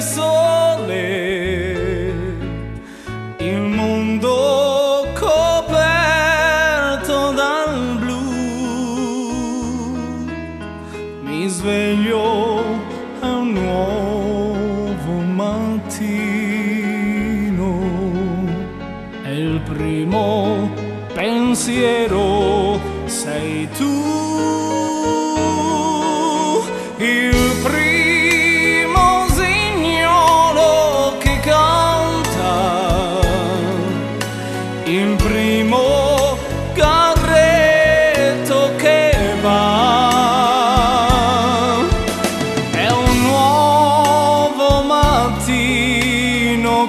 sole, il mondo coperto dal blu. Mi sveglio a un nuovo mattino, e il primo pensiero sei tu.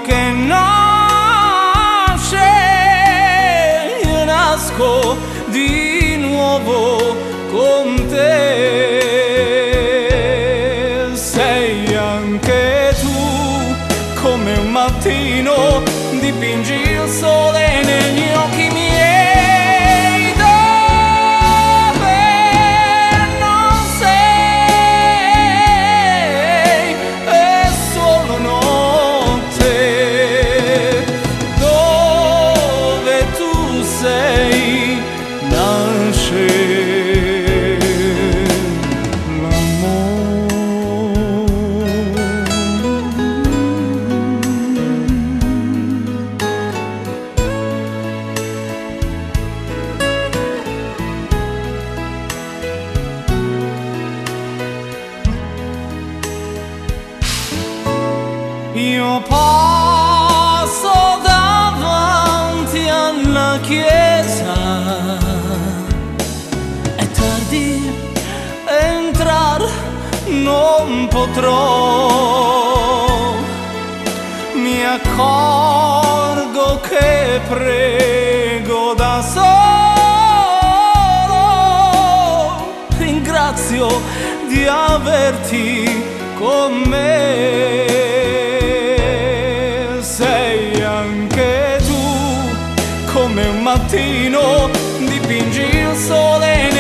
Che nasce, io nasco di nuovo con te. Sei anche tu come un mattino, dipingi il sole negli occhi miei. chercher l'amour. Et potrò. Mi accorgo che prego da solo, ringrazio di averti con me. Sei anche tu come un mattino, dipingi il sole